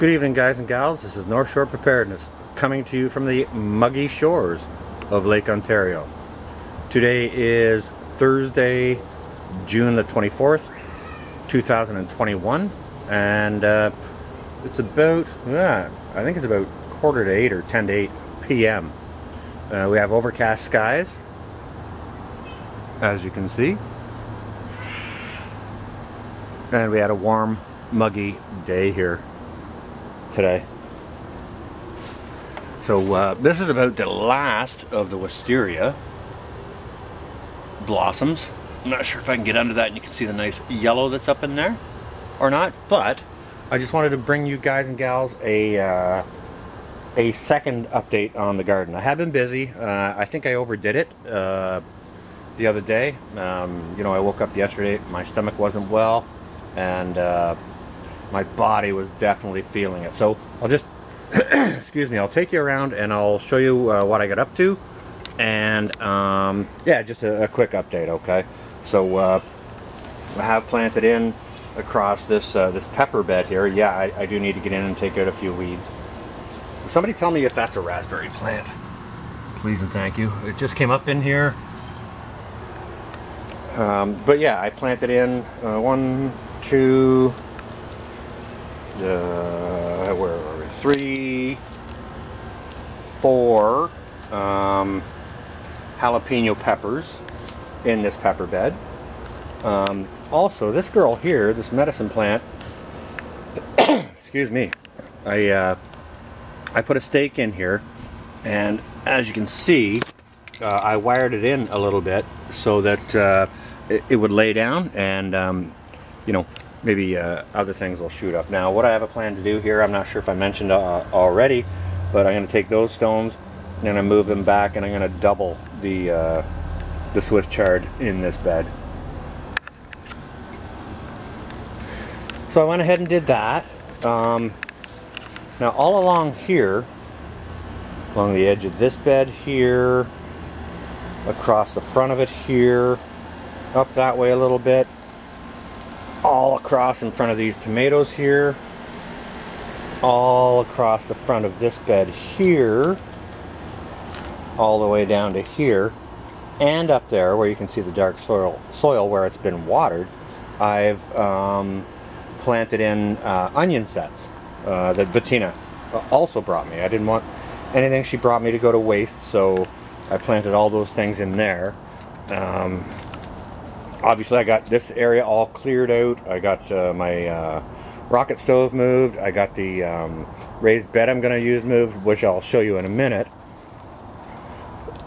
Good evening guys and gals, this is Northshore Preparedness coming to you from the muggy shores of Lake Ontario. Today is Thursday, June the 24th, 2021 and uh, it's about, yeah, I think it's about quarter to 8 or 10 to 8 p.m. Uh, we have overcast skies as you can see and we had a warm muggy day here today. So uh, this is about the last of the wisteria blossoms. I'm not sure if I can get under that and you can see the nice yellow that's up in there or not, but I just wanted to bring you guys and gals a uh, a second update on the garden. I have been busy. Uh, I think I overdid it uh, the other day. Um, you know, I woke up yesterday, my stomach wasn't well, and uh, my body was definitely feeling it. So I'll just, excuse me, I'll take you around and I'll show you uh, what I got up to. And um, yeah, just a, a, quick update, okay? So uh, I have planted in across this uh, this pepper bed here. Yeah, I, I, do need to get in and take out a few weeds. Somebody tell me if that's a raspberry plant. Please and thank you. It just came up in here. Um, but yeah, I planted in uh, one, two, uh, where are we? Three, four um, jalapeno peppers in this pepper bed. Um, also, this girl here, this medicine plant, excuse me, I uh, I put a stake in here, and as you can see, uh, I wired it in a little bit so that uh, it, it, would lay down and um, you know maybe uh, other things will shoot up. Now what I have a plan to do here, I'm not sure if I mentioned uh, already, but I'm going to take those stones and I'm going to move them back and I'm going to double the, uh, the Swiss chard in this bed. So I went ahead and did that. Um, now all along here, along the edge of this bed here, across the front of it here, up that way a little bit, all across in front of these tomatoes here all across the front of this bed here all the way down to here and up there where you can see the dark soil soil where it's been watered I've um, planted in uh, onion sets uh, that Bettina also brought me. I didn't want anything. She brought me to go to waste so I planted all those things in there. Um, obviously I got this area all cleared out. I got uh, my uh, rocket stove moved. I got the um, raised bed I'm going to use moved, which I'll show you in a minute.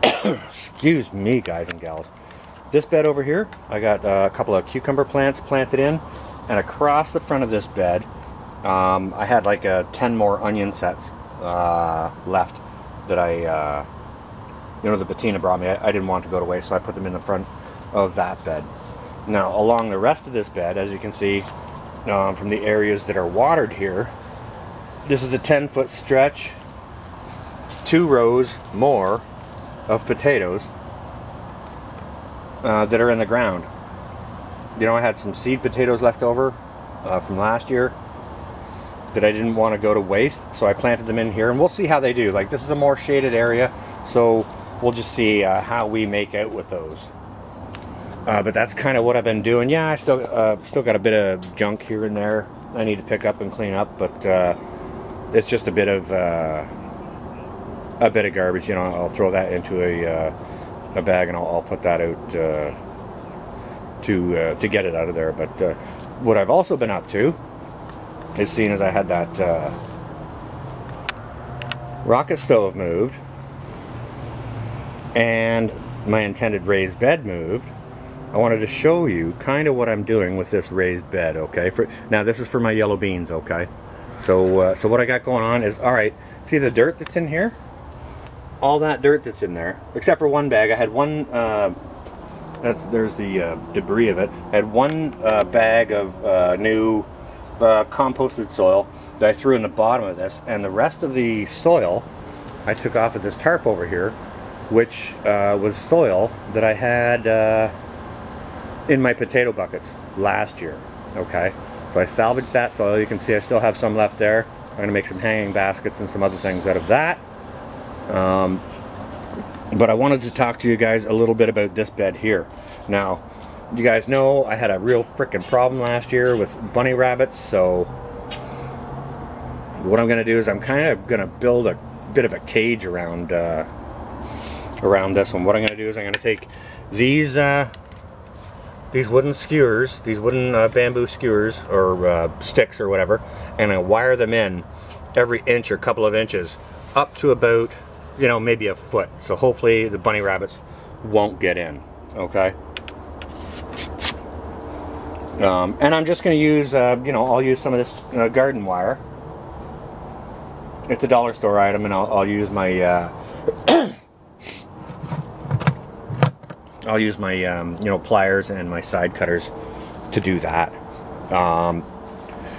Excuse me, guys and gals. This bed over here, I got uh, a couple of cucumber plants planted in, and across the front of this bed, um, I had like uh, 10 more onion sets uh, left that I, uh, you know, the Bettina brought me. I, I didn't want to go to waste, so I put them in the front of that bed. Now along the rest of this bed, as you can see um, from the areas that are watered here, this is a 10 foot stretch, two rows more of potatoes uh, that are in the ground. You know, I had some seed potatoes left over uh, from last year that I didn't want to go to waste, so I planted them in here, and we'll see how they do. Like, this is a more shaded area, so we'll just see uh, how we make out with those. Uh, but that's kind of what I've been doing. Yeah, I still uh, still got a bit of junk here and there I need to pick up and clean up, but uh, it's just a bit of uh, a bit of garbage. You know, I'll throw that into a uh, a bag and I'll, I'll, put that out uh, to to get it out of there. But what I've also been up to is seeing as I had that rocket stove moved and my intended raised bed moved I wanted to show you kind of what I'm doing with this raised bed, okay? For, now this is for my yellow beans, okay? So, uh, so what I got going on is, all right, see the dirt that's in here? All that dirt that's in there, except for one bag. I had one, uh, that's, there's the uh, debris of it. I had one uh, bag of uh, new uh, composted soil that I threw in the bottom of this, and the rest of the soil I took off of this tarp over here, which was soil that I had in my potato buckets last year. Okay, so I salvaged that soil. You can see I still have some left there. I'm to make some hanging baskets and some other things out of that. Um, but I wanted to talk to you guys a little bit about this bed here. Now, you guys know I had a real freaking problem last year with bunny rabbits, so what I'm to do is I'm kind of to build a bit of a cage around uh, around this one. What I'm to do is I'm to take these uh, these wooden skewers, these wooden uh, bamboo skewers or uh, sticks or whatever, and I wire them in every inch or couple of inches up to about, you know, maybe a foot. So hopefully the bunny rabbits won't get in, okay? Um, and I'm just going to use, uh, you know, I'll use some of this uh, garden wire. It's a dollar store item and I'll, I'll use my uh, I'll use my um, you know pliers and my side cutters to do that. Um,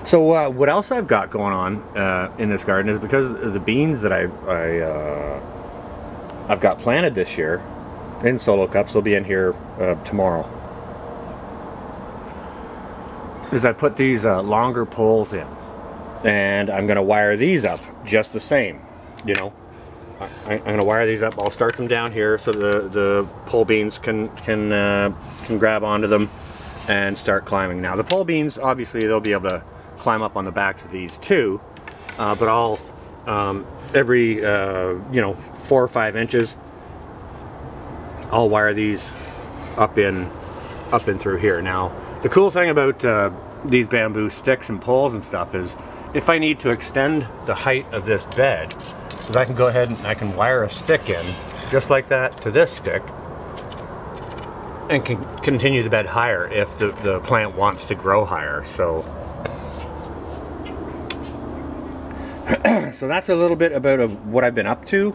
so uh, what else I've got going on uh, in this garden is because the beans that I, I uh, I've got planted this year in solo cups will be in here uh, tomorrow. Is I put these uh, longer poles in and I'm going to wire these up just the same, you know. I, am to wire these up. I'll start them down here so the, the pole beans can can uh, can grab onto them and start climbing. Now the pole beans, obviously, they'll be able to climb up on the backs of these too, uh, but I'll um, every uh, you know four or five inches, I'll wire these up in up in through here. Now the cool thing about uh, these bamboo sticks and poles and stuff is if I need to extend the height of this bed, is I can go ahead and I can wire a stick in, just like that, to this stick, and can continue the bed higher if the, the plant wants to grow higher. So, so that's a little bit about of what I've been up to.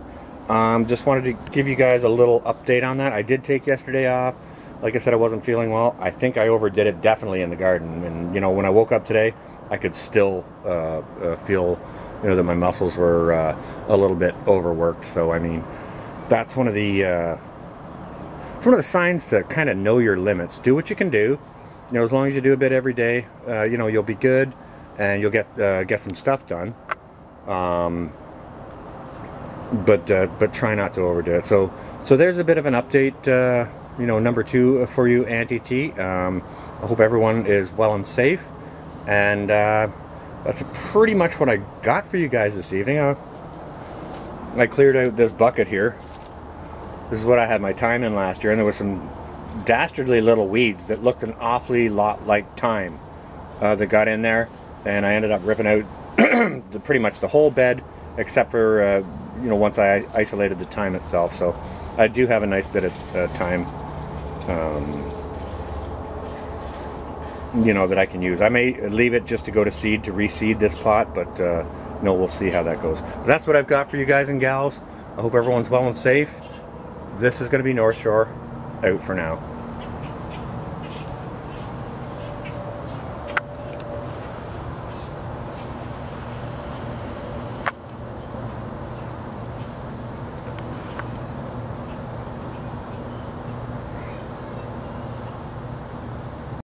Um, just wanted to give you guys a little update on that. I did take yesterday off. Like I said, I wasn't feeling well. I think I overdid it definitely in the garden. And, you know, when I woke up today, I could still uh, uh, feel you know that my muscles were uh, a little bit overworked. So I mean, that's one of the uh, it's one of the signs to kind of know your limits. Do what you can do. You know, as long as you do a bit every day, uh, you know you'll be good, and you'll get uh, get some stuff done. Um, but uh, but try not to overdo it. So so there's a bit of an update. Uh, you know, number two for you, Auntie T. Um, I hope everyone is well and safe, and that's pretty much what I got for you guys this evening. I, I cleared out this bucket here. This is what I had my thyme in last year, and there was some dastardly little weeds that looked an awfully lot like thyme uh, that got in there, and I ended up ripping out the, pretty much the whole bed, except for uh, you know once I isolated the thyme itself. So I do have a nice bit of uh, thyme. Um, you know, that I can use. I may leave it just to go to seed to reseed this pot, but uh, no, we'll see how that goes. But that's what I've got for you guys and gals. I hope everyone's well and safe. This is going to be Northshore out for now.